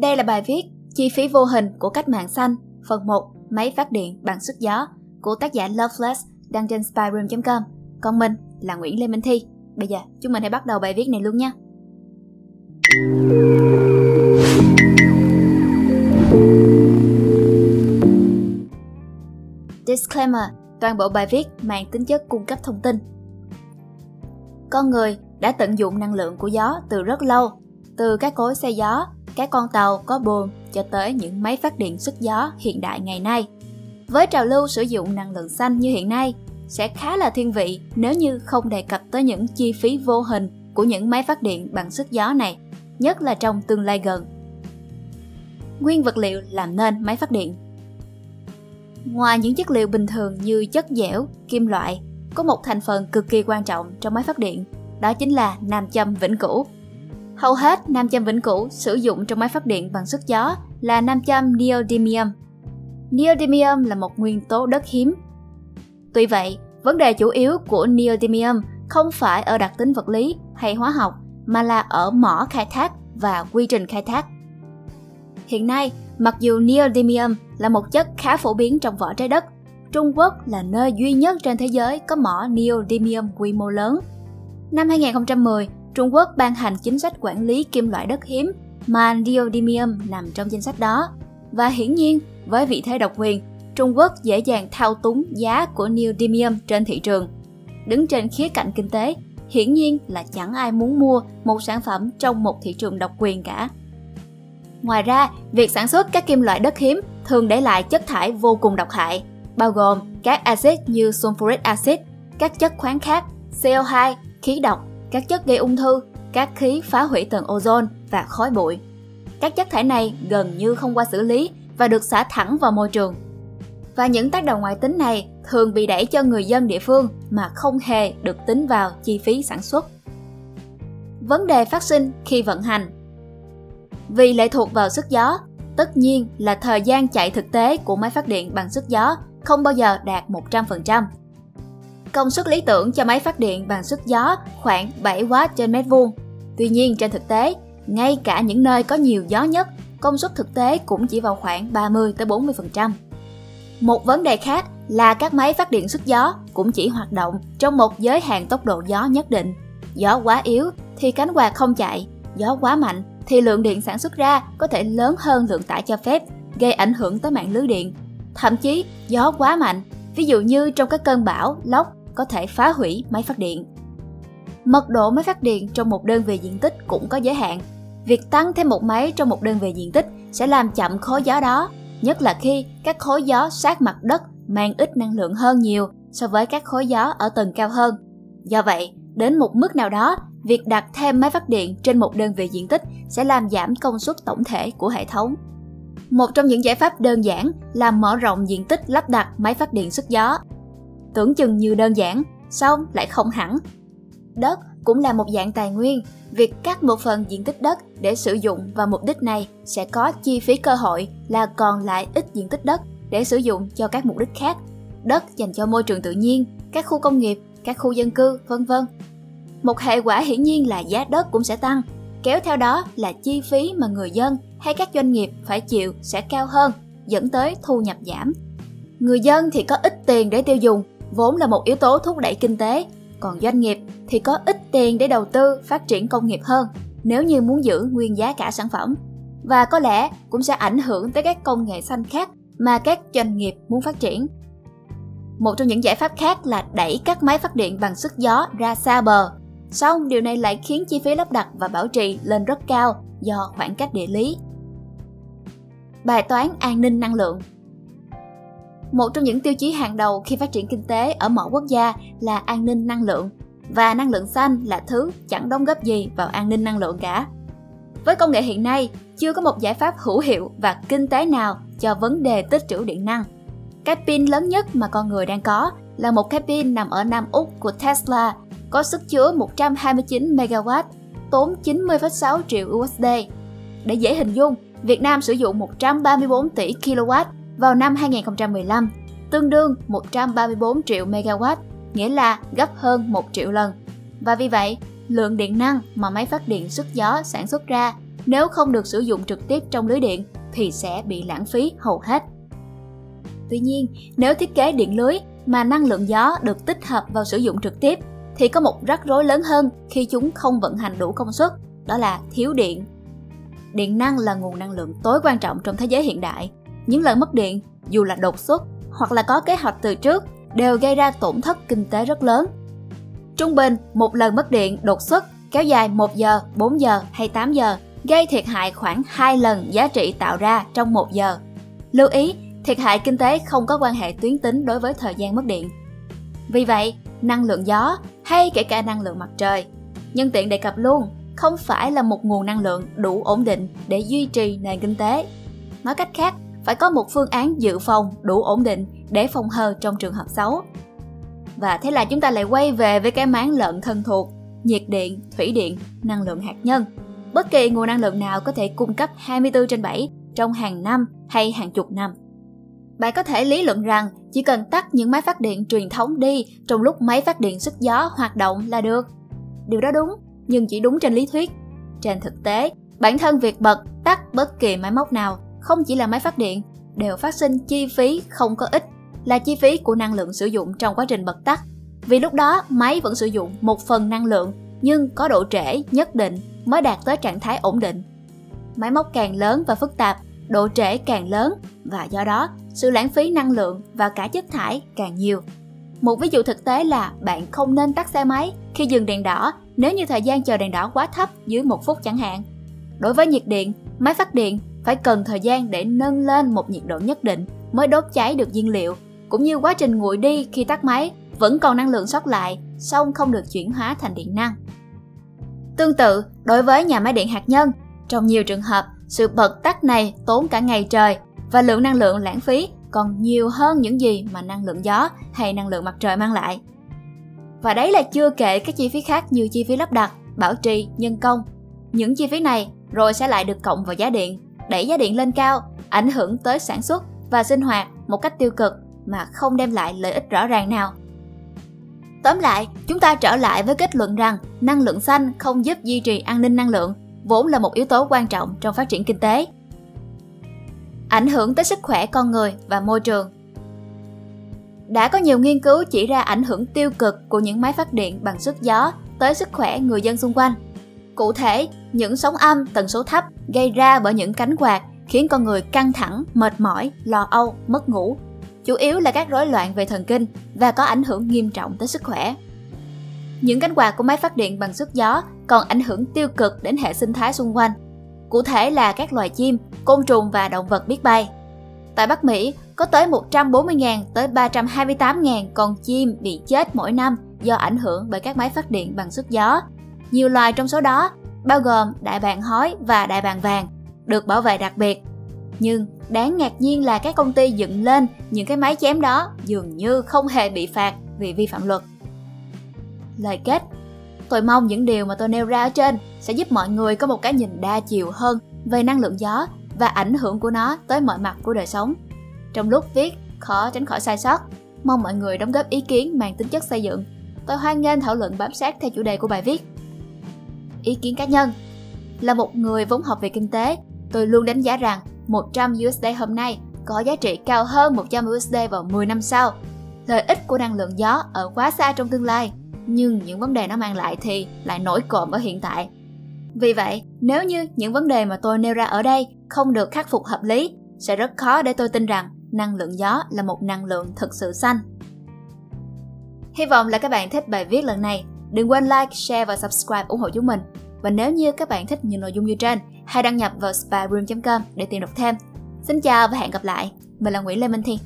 Đây là bài viết Chi phí vô hình của cách mạng xanh, phần 1, máy phát điện bằng sức gió của tác giả Loveless đăng trên spyroom.com. Còn mình là Nguyễn Lê Minh Thi. Bây giờ chúng mình hãy bắt đầu bài viết này luôn nha. Disclaimer, toàn bộ bài viết mang tính chất cung cấp thông tin. Con người đã tận dụng năng lượng của gió từ rất lâu, từ các cối xe gió, các con tàu có buồm cho tới những máy phát điện sức gió hiện đại ngày nay. Với trào lưu sử dụng năng lượng xanh như hiện nay, sẽ khá là thiên vị nếu như không đề cập tới những chi phí vô hình của những máy phát điện bằng sức gió này, nhất là trong tương lai gần. Nguyên vật liệu làm nên máy phát điện Ngoài những chất liệu bình thường như chất dẻo, kim loại, có một thành phần cực kỳ quan trọng trong máy phát điện, đó chính là nam châm vĩnh cửu. Hầu hết nam châm vĩnh cửu sử dụng trong máy phát điện bằng sức gió là nam châm neodymium. Neodymium là một nguyên tố đất hiếm. Tuy vậy, vấn đề chủ yếu của neodymium không phải ở đặc tính vật lý hay hóa học mà là ở mỏ khai thác và quy trình khai thác. Hiện nay, mặc dù neodymium là một chất khá phổ biến trong vỏ trái đất, Trung Quốc là nơi duy nhất trên thế giới có mỏ neodymium quy mô lớn. Năm 2010, Trung Quốc ban hành chính sách quản lý kim loại đất hiếm mà nằm trong danh sách đó. Và hiển nhiên, với vị thế độc quyền, Trung Quốc dễ dàng thao túng giá của neodymium trên thị trường. Đứng trên khía cạnh kinh tế, hiển nhiên là chẳng ai muốn mua một sản phẩm trong một thị trường độc quyền cả. Ngoài ra, việc sản xuất các kim loại đất hiếm thường để lại chất thải vô cùng độc hại, bao gồm các axit như sulfuric acid, các chất khoáng khác, CO2, khí độc, các chất gây ung thư, các khí phá hủy tầng ozone và khói bụi. Các chất thải này gần như không qua xử lý và được xả thẳng vào môi trường. Và những tác động ngoại tính này thường bị đẩy cho người dân địa phương mà không hề được tính vào chi phí sản xuất. Vấn đề phát sinh khi vận hành Vì lệ thuộc vào sức gió, tất nhiên là thời gian chạy thực tế của máy phát điện bằng sức gió không bao giờ đạt 100%. Công suất lý tưởng cho máy phát điện bằng sức gió khoảng 7W trên mét vuông. Tuy nhiên trên thực tế, ngay cả những nơi có nhiều gió nhất, công suất thực tế cũng chỉ vào khoảng 30 tới 40%. Một vấn đề khác là các máy phát điện sức gió cũng chỉ hoạt động trong một giới hạn tốc độ gió nhất định. Gió quá yếu thì cánh quạt không chạy, gió quá mạnh thì lượng điện sản xuất ra có thể lớn hơn lượng tải cho phép, gây ảnh hưởng tới mạng lưới điện. Thậm chí, gió quá mạnh, ví dụ như trong các cơn bão, lốc có thể phá hủy máy phát điện. Mật độ máy phát điện trong một đơn vị diện tích cũng có giới hạn. Việc tăng thêm một máy trong một đơn vị diện tích sẽ làm chậm khối gió đó, nhất là khi các khối gió sát mặt đất mang ít năng lượng hơn nhiều so với các khối gió ở tầng cao hơn. Do vậy, đến một mức nào đó, việc đặt thêm máy phát điện trên một đơn vị diện tích sẽ làm giảm công suất tổng thể của hệ thống. Một trong những giải pháp đơn giản là mở rộng diện tích lắp đặt máy phát điện sức gió tưởng chừng như đơn giản, xong lại không hẳn. Đất cũng là một dạng tài nguyên, việc cắt một phần diện tích đất để sử dụng vào mục đích này sẽ có chi phí cơ hội là còn lại ít diện tích đất để sử dụng cho các mục đích khác. Đất dành cho môi trường tự nhiên, các khu công nghiệp, các khu dân cư, vân vân. Một hệ quả hiển nhiên là giá đất cũng sẽ tăng, kéo theo đó là chi phí mà người dân hay các doanh nghiệp phải chịu sẽ cao hơn, dẫn tới thu nhập giảm. Người dân thì có ít tiền để tiêu dùng vốn là một yếu tố thúc đẩy kinh tế, còn doanh nghiệp thì có ít tiền để đầu tư phát triển công nghiệp hơn nếu như muốn giữ nguyên giá cả sản phẩm. Và có lẽ cũng sẽ ảnh hưởng tới các công nghệ xanh khác mà các doanh nghiệp muốn phát triển. Một trong những giải pháp khác là đẩy các máy phát điện bằng sức gió ra xa bờ. Song điều này lại khiến chi phí lắp đặt và bảo trì lên rất cao do khoảng cách địa lý. Bài toán an ninh năng lượng một trong những tiêu chí hàng đầu khi phát triển kinh tế ở mọi quốc gia là an ninh năng lượng và năng lượng xanh là thứ chẳng đóng góp gì vào an ninh năng lượng cả. Với công nghệ hiện nay, chưa có một giải pháp hữu hiệu và kinh tế nào cho vấn đề tích trữ điện năng. Cái pin lớn nhất mà con người đang có là một cái pin nằm ở Nam Úc của Tesla, có sức chứa 129 MW, tốn 90,6 triệu USD. Để dễ hình dung, Việt Nam sử dụng 134 tỷ kW vào năm 2015, tương đương 134 triệu MW, nghĩa là gấp hơn 1 triệu lần. Và vì vậy, lượng điện năng mà máy phát điện sức gió sản xuất ra nếu không được sử dụng trực tiếp trong lưới điện thì sẽ bị lãng phí hầu hết. Tuy nhiên, nếu thiết kế điện lưới mà năng lượng gió được tích hợp vào sử dụng trực tiếp thì có một rắc rối lớn hơn khi chúng không vận hành đủ công suất, đó là thiếu điện. Điện năng là nguồn năng lượng tối quan trọng trong thế giới hiện đại. Những lần mất điện, dù là đột xuất hoặc là có kế hoạch từ trước, đều gây ra tổn thất kinh tế rất lớn. Trung bình, một lần mất điện đột xuất kéo dài 1 giờ, 4 giờ hay 8 giờ gây thiệt hại khoảng 2 lần giá trị tạo ra trong 1 giờ. Lưu ý, thiệt hại kinh tế không có quan hệ tuyến tính đối với thời gian mất điện. Vì vậy, năng lượng gió hay kể cả năng lượng mặt trời, nhân tiện đề cập luôn, không phải là một nguồn năng lượng đủ ổn định để duy trì nền kinh tế. Nói cách khác, phải có một phương án dự phòng đủ ổn định để phòng hờ trong trường hợp xấu. Và thế là chúng ta lại quay về với cái máng lợn thân thuộc, nhiệt điện, thủy điện, năng lượng hạt nhân. Bất kỳ nguồn năng lượng nào có thể cung cấp 24 trên 7 trong hàng năm hay hàng chục năm. Bạn có thể lý luận rằng chỉ cần tắt những máy phát điện truyền thống đi trong lúc máy phát điện sức gió hoạt động là được. Điều đó đúng, nhưng chỉ đúng trên lý thuyết. Trên thực tế, bản thân việc bật, tắt bất kỳ máy móc nào, không chỉ là máy phát điện, đều phát sinh chi phí không có ích, là chi phí của năng lượng sử dụng trong quá trình bật tắt. Vì lúc đó, máy vẫn sử dụng một phần năng lượng, nhưng có độ trễ nhất định mới đạt tới trạng thái ổn định. Máy móc càng lớn và phức tạp, độ trễ càng lớn và do đó sự lãng phí năng lượng và cả chất thải càng nhiều. Một ví dụ thực tế là bạn không nên tắt xe máy khi dừng đèn đỏ nếu như thời gian chờ đèn đỏ quá thấp dưới một phút chẳng hạn. Đối với nhiệt điện, máy phát điện phải cần thời gian để nâng lên một nhiệt độ nhất định mới đốt cháy được nhiên liệu, cũng như quá trình nguội đi khi tắt máy vẫn còn năng lượng sót lại, song không được chuyển hóa thành điện năng. Tương tự, đối với nhà máy điện hạt nhân, trong nhiều trường hợp, sự bật tắt này tốn cả ngày trời và lượng năng lượng lãng phí còn nhiều hơn những gì mà năng lượng gió hay năng lượng mặt trời mang lại. Và đấy là chưa kể các chi phí khác như chi phí lắp đặt, bảo trì, nhân công. Những chi phí này rồi sẽ lại được cộng vào giá điện, đẩy giá điện lên cao, ảnh hưởng tới sản xuất và sinh hoạt một cách tiêu cực mà không đem lại lợi ích rõ ràng nào. Tóm lại, chúng ta trở lại với kết luận rằng năng lượng xanh không giúp duy trì an ninh năng lượng, vốn là một yếu tố quan trọng trong phát triển kinh tế ảnh hưởng tới sức khỏe con người và môi trường. Đã có nhiều nghiên cứu chỉ ra ảnh hưởng tiêu cực của những máy phát điện bằng sức gió tới sức khỏe người dân xung quanh. Cụ thể, những sóng âm tần số thấp gây ra bởi những cánh quạt khiến con người căng thẳng, mệt mỏi, lo âu, mất ngủ, chủ yếu là các rối loạn về thần kinh và có ảnh hưởng nghiêm trọng tới sức khỏe. Những cánh quạt của máy phát điện bằng sức gió còn ảnh hưởng tiêu cực đến hệ sinh thái xung quanh, cụ thể là các loài chim, côn trùng và động vật biết bay. Tại Bắc Mỹ, có tới 140.000 tới 328.000 con chim bị chết mỗi năm do ảnh hưởng bởi các máy phát điện bằng sức gió. Nhiều loài trong số đó, bao gồm đại bàng hói và đại bàng vàng, được bảo vệ đặc biệt. Nhưng đáng ngạc nhiên là các công ty dựng lên những cái máy chém đó dường như không hề bị phạt vì vi phạm luật. Lời kết Tôi mong những điều mà tôi nêu ra ở trên sẽ giúp mọi người có một cái nhìn đa chiều hơn về năng lượng gió và ảnh hưởng của nó tới mọi mặt của đời sống. Trong lúc viết, khó tránh khỏi sai sót. Mong mọi người đóng góp ý kiến mang tính chất xây dựng. Tôi hoan nghênh thảo luận bám sát theo chủ đề của bài viết. Ý kiến cá nhân Là một người vốn học về kinh tế, tôi luôn đánh giá rằng 100 USD hôm nay có giá trị cao hơn 100 USD vào 10 năm sau. Lợi ích của năng lượng gió ở quá xa trong tương lai nhưng những vấn đề nó mang lại thì lại nổi cộm ở hiện tại. Vì vậy, nếu như những vấn đề mà tôi nêu ra ở đây không được khắc phục hợp lý, sẽ rất khó để tôi tin rằng năng lượng gió là một năng lượng thực sự xanh. Hy vọng là các bạn thích bài viết lần này. Đừng quên like, share và subscribe ủng hộ chúng mình. Và nếu như các bạn thích những nội dung như trên, hãy đăng nhập vào spyroom.com để tìm đọc thêm. Xin chào và hẹn gặp lại. Mình là Nguyễn Lê Minh Thiên.